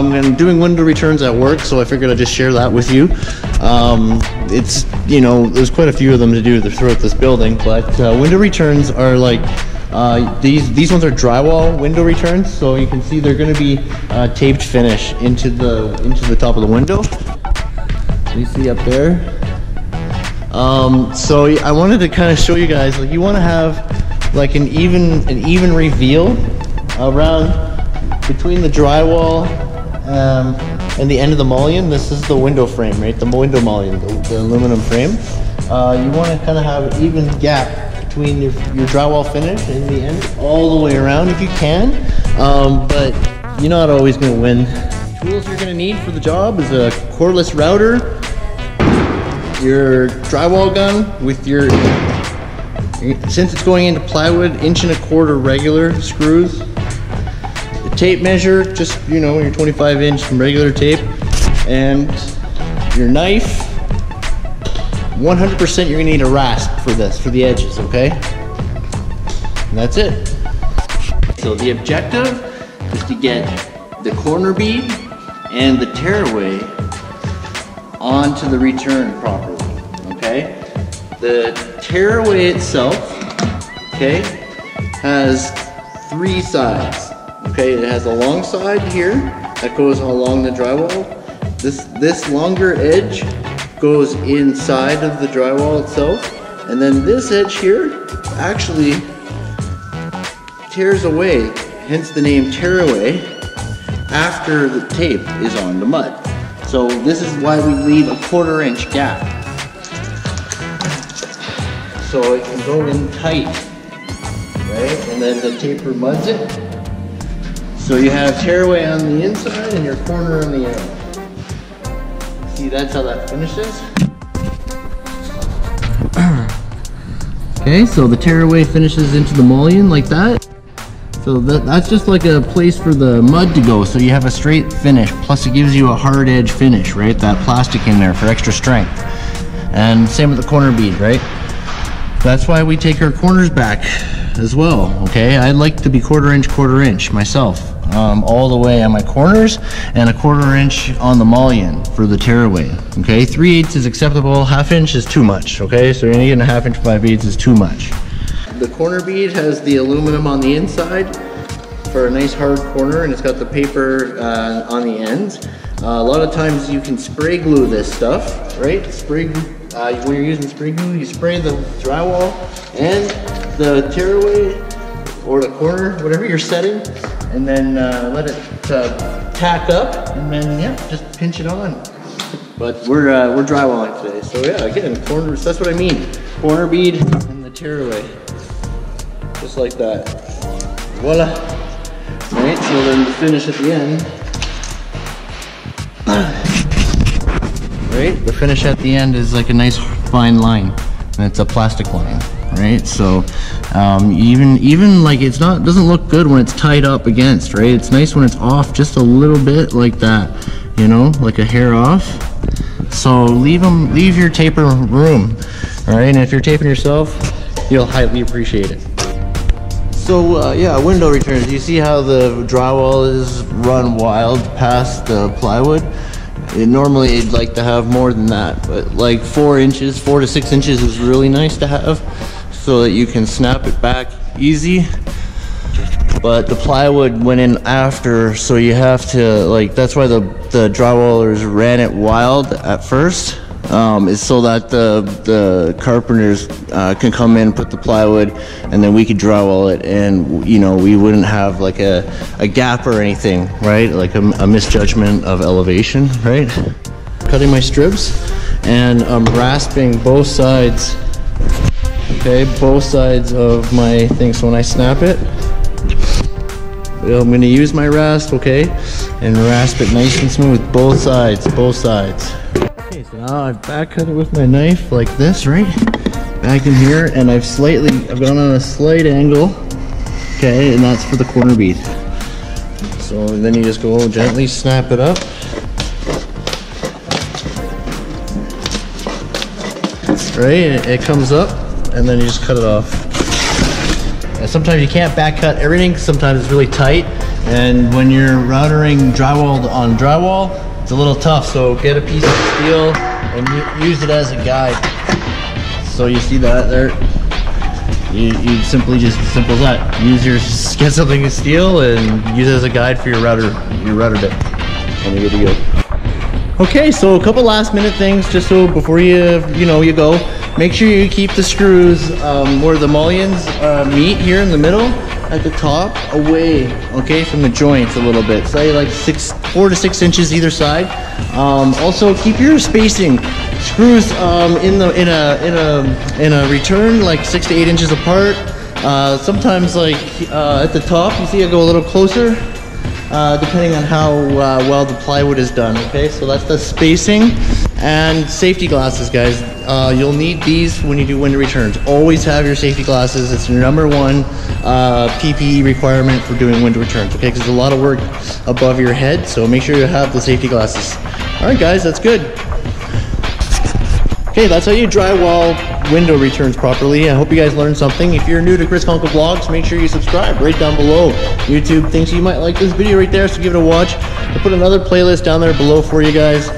Um, and doing window returns at work, so I figured I'd just share that with you. Um, it's, you know, there's quite a few of them to do throughout this building, but uh, window returns are like, uh, these these ones are drywall window returns, so you can see they're going to be uh, taped finish into the into the top of the window. You see up there. Um, so I wanted to kind of show you guys, like you want to have like an even an even reveal around between the drywall um, and the end of the mullion. This is the window frame, right? The window mullion, the, the aluminum frame. Uh, you want to kind of have an even gap between your, your drywall finish and the end all the way around if you can. Um, but you're not always going to win. Tools you're going to need for the job is a cordless router, your drywall gun with your, since it's going into plywood, inch and a quarter regular screws, tape measure, just, you know, your 25 inch from regular tape, and your knife, 100% you're gonna need a rasp for this, for the edges, okay? And that's it. So the objective is to get the corner bead and the tearaway onto the return properly, okay? The tearaway itself, okay, has three sides, okay? It has a long side here that goes along the drywall. This, this longer edge goes inside of the drywall itself. And then this edge here actually tears away, hence the name tear away, after the tape is on the mud. So this is why we leave a quarter inch gap. So it can go in tight, right? And then the taper muds it. So you have tearaway on the inside and your corner on the out. See, that's how that finishes. okay, so the tearaway finishes into the mullion like that. So that, that's just like a place for the mud to go. So you have a straight finish, plus it gives you a hard edge finish, right? That plastic in there for extra strength. And same with the corner bead, right? That's why we take our corners back as well, okay? I like to be quarter inch, quarter inch myself um, all the way on my corners and a quarter inch on the mullion for the tearaway. Okay, 3 eighths is acceptable, half inch is too much. Okay, so you're getting a half inch 5 eighths is too much. The corner bead has the aluminum on the inside for a nice hard corner and it's got the paper uh, on the ends. Uh, a lot of times you can spray glue this stuff, right? Spray uh, when you're using spray glue, you spray the drywall and the tearaway or the corner, whatever you're setting, and then uh, let it uh, tack up, and then yeah, just pinch it on. But we're uh, we're drywalling today, so yeah, again, corners. That's what I mean. Corner bead and the tearaway, just like that. Voila. Right. So then the finish at the end. Right. The finish at the end is like a nice fine line, and it's a plastic line right? So um, even even like it's not doesn't look good when it's tied up against, right? It's nice when it's off just a little bit like that, you know, like a hair off. So leave them, leave your taper room, right? And if you're taping yourself, you'll highly appreciate it. So uh, yeah, window returns. You see how the drywall is run wild past the plywood? It, normally you'd like to have more than that, but like four inches, four to six inches is really nice to have so that you can snap it back easy. But the plywood went in after so you have to like that's why the the drywallers ran it wild at first um, is so that the the carpenters uh, can come in put the plywood and then we could drywall it and you know we wouldn't have like a, a gap or anything right? Like a, a misjudgment of elevation right? Cutting my strips and I'm rasping both sides okay both sides of my thing. So when I snap it I'm going to use my rasp okay? And rasp it nice and smooth. Both sides both sides. Okay so now I back cut it with my knife like this right? Back in here and I've slightly I've gone on a slight angle okay? And that's for the corner bead. So then you just go gently snap it up. Right it comes up and then you just cut it off. And sometimes you can't back cut everything, sometimes it's really tight, And when you're routering drywall on drywall, it's a little tough. So get a piece of steel and use it as a guide. So you see that there? You, you simply just simple as that. Use your get something of steel and use it as a guide for your router your router bit. And you're good to go. Okay, so a couple last minute things just so before you you know you go. Make sure you keep the screws um, where the mullions uh, meet here in the middle at the top away, okay, from the joints a little bit. Say like six, four to six inches either side. Um, also, keep your spacing. Screws um, in the in a in a in a return like six to eight inches apart. Uh, sometimes like uh, at the top, you see I go a little closer. Uh, depending on how uh, well the plywood is done. Okay, so that's the spacing and safety glasses, guys. Uh, you'll need these when you do window returns. Always have your safety glasses. It's your number one uh, PPE requirement for doing window returns. Okay, because there's a lot of work above your head, so make sure you have the safety glasses. All right, guys, that's good. Okay, that's how you drywall window returns properly. I hope you guys learned something. If you're new to Chris Konkle Vlogs, make sure you subscribe right down below. YouTube thinks you might like this video right there, so give it a watch. I put another playlist down there below for you guys.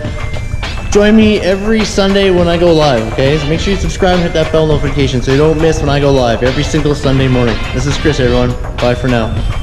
Join me every Sunday when I go live, okay? So make sure you subscribe and hit that bell notification so you don't miss when I go live every single Sunday morning. This is Chris, everyone. Bye for now.